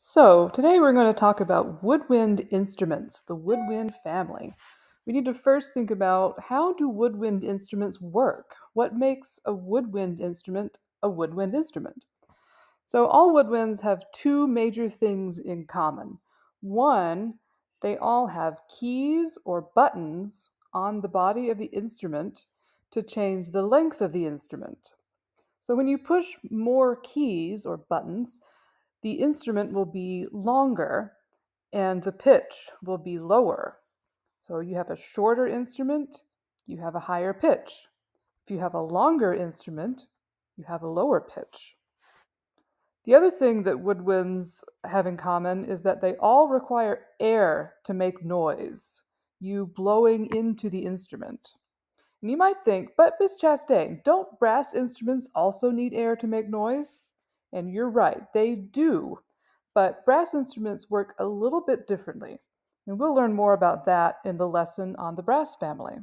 So, today we're going to talk about woodwind instruments, the woodwind family. We need to first think about how do woodwind instruments work? What makes a woodwind instrument a woodwind instrument? So, all woodwinds have two major things in common. One, they all have keys or buttons on the body of the instrument to change the length of the instrument. So, when you push more keys or buttons, the instrument will be longer and the pitch will be lower. So you have a shorter instrument, you have a higher pitch. If you have a longer instrument, you have a lower pitch. The other thing that woodwinds have in common is that they all require air to make noise, you blowing into the instrument. And you might think, but Miss Chastain, don't brass instruments also need air to make noise? And you're right, they do. But brass instruments work a little bit differently. And we'll learn more about that in the lesson on the brass family.